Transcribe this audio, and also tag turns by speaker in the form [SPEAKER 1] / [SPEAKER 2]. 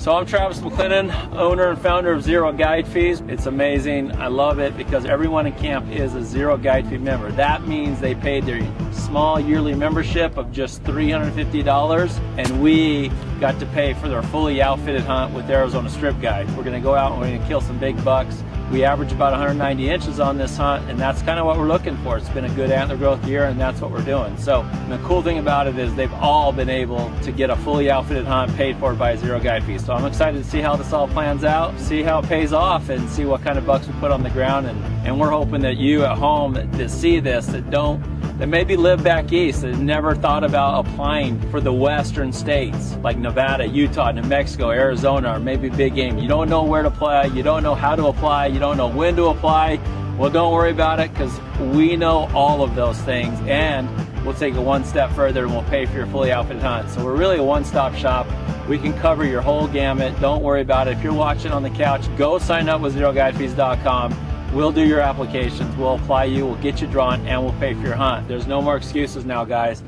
[SPEAKER 1] So I'm Travis McClinnon, owner and founder of Zero Guide Fees. It's amazing. I love it because everyone in camp is a Zero Guide Fee member. That means they paid their small yearly membership of just $350 and we got to pay for their fully outfitted hunt with Arizona Strip Guide. We're to go out and we're to kill some big bucks. We average about 190 inches on this hunt, and that's kind of what we're looking for. It's been a good antler growth year, and that's what we're doing. So the cool thing about it is they've all been able to get a fully outfitted hunt paid for by a Zero Guide Fee. So I'm excited to see how this all plans out, see how it pays off, and see what kind of bucks we put on the ground. And, and we're hoping that you at home that, that see this, that don't that maybe live back east that never thought about applying for the western states like Nevada, Utah, New Mexico, Arizona, or maybe big game. You don't know where to apply, you don't know how to apply, you don't know when to apply. Well, don't worry about it because we know all of those things and we'll take it one step further and we'll pay for your fully outfitted hunt. So we're really a one-stop shop. We can cover your whole gamut. Don't worry about it. If you're watching on the couch, go sign up with ZeroGuideFees.com We'll do your applications, we'll apply you, we'll get you drawn, and we'll pay for your hunt. There's no more excuses now, guys.